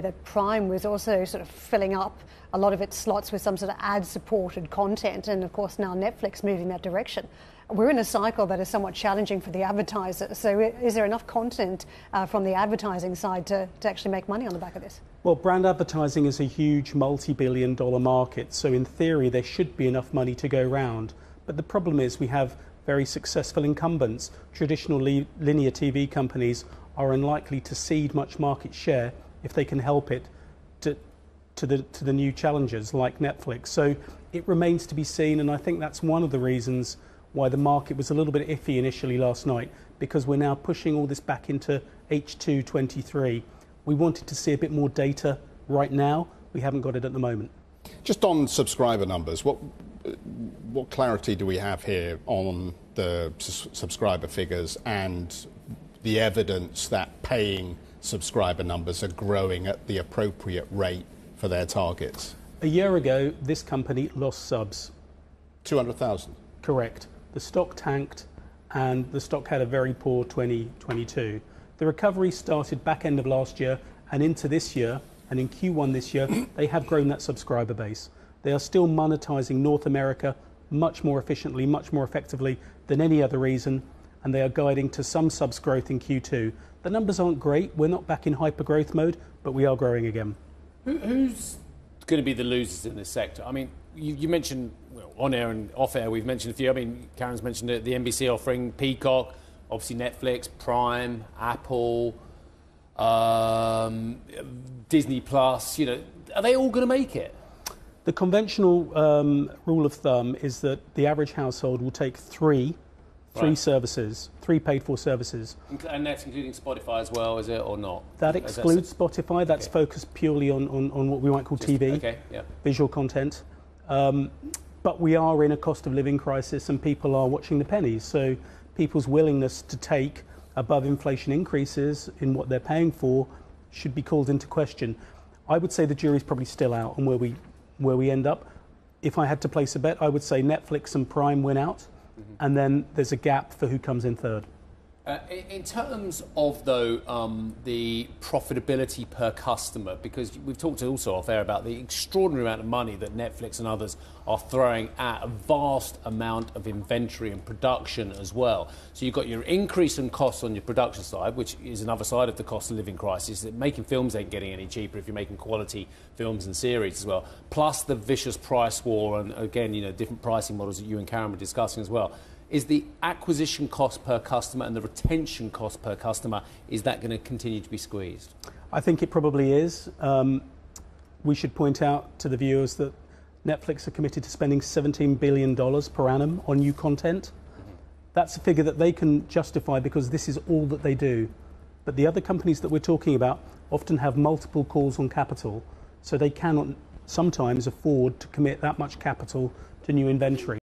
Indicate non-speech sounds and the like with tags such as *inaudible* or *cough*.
that Prime was also sort of filling up a lot of its slots with some sort of ad supported content, and of course now Netflix moving that direction. We're in a cycle that is somewhat challenging for the advertisers. So, is there enough content uh, from the advertising side to, to actually make money on the back of this? Well, brand advertising is a huge multi billion dollar market, so in theory, there should be enough money to go round. But the problem is, we have very successful incumbents. Traditional linear TV companies are unlikely to cede much market share if they can help it to, to, the, to the new challengers like Netflix. So it remains to be seen, and I think that's one of the reasons why the market was a little bit iffy initially last night because we're now pushing all this back into H2 23. We wanted to see a bit more data right now. We haven't got it at the moment. Just on subscriber numbers, what what clarity do we have here on the subscriber figures and the evidence that paying subscriber numbers are growing at the appropriate rate for their targets? A year ago, this company lost subs. 200,000? Correct. The stock tanked and the stock had a very poor 2022. The recovery started back end of last year and into this year, and in Q1 this year, *coughs* they have grown that subscriber base. They are still monetizing North America much more efficiently, much more effectively than any other reason, and they are guiding to some subs growth in Q2. The numbers aren't great. We're not back in hyper growth mode, but we are growing again. who's going to be the losers in this sector? I mean, you, you mentioned well, on air and off air, we've mentioned a few. I mean, Karen's mentioned it, the NBC offering, Peacock, obviously Netflix, Prime, Apple, um, Disney Plus. You know, are they all going to make it? The conventional um, rule of thumb is that the average household will take three three right. services, three paid for services. And that's including Spotify as well, is it, or not? That excludes that Spotify. That's okay. focused purely on, on, on, what we might call Just, TV, okay, yeah. visual content. Um, but we are in a cost of living crisis and people are watching the pennies. So people's willingness to take above inflation increases in what they're paying for should be called into question. I would say the jury's probably still out on where we, where we end up. If I had to place a bet, I would say Netflix and Prime win out mm-hmm. and then there's a gap for who comes in third. Uh, in terms of though um, the profitability per customer, because we've talked also off air about the extraordinary amount of money that Netflix and others are throwing at a vast amount of inventory and production as well. So you've got your increase in costs on your production side, which is another side of the cost of living crisis. That making films ain't getting any cheaper if you're making quality films and series as well. Plus the vicious price war and again, you know, different pricing models that you and Karen were discussing as well is the acquisition cost per customer and the retention cost per customer, is that going to continue to be squeezed? I think it probably is. Um, we should point out to the viewers that Netflix are committed to spending $17 billion per annum on new content. That's a figure that they can justify because this is all that they do. But the other companies that we're talking about often have multiple calls on capital, so they cannot sometimes afford to commit that much capital to new inventory.